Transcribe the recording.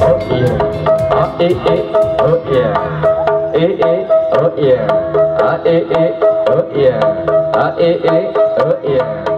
oh yeah. Ah, eh, eh, oh yeah. Eh, eh, oh yeah. Ah, eh, eh, oh yeah. Ah, eh, eh, oh yeah.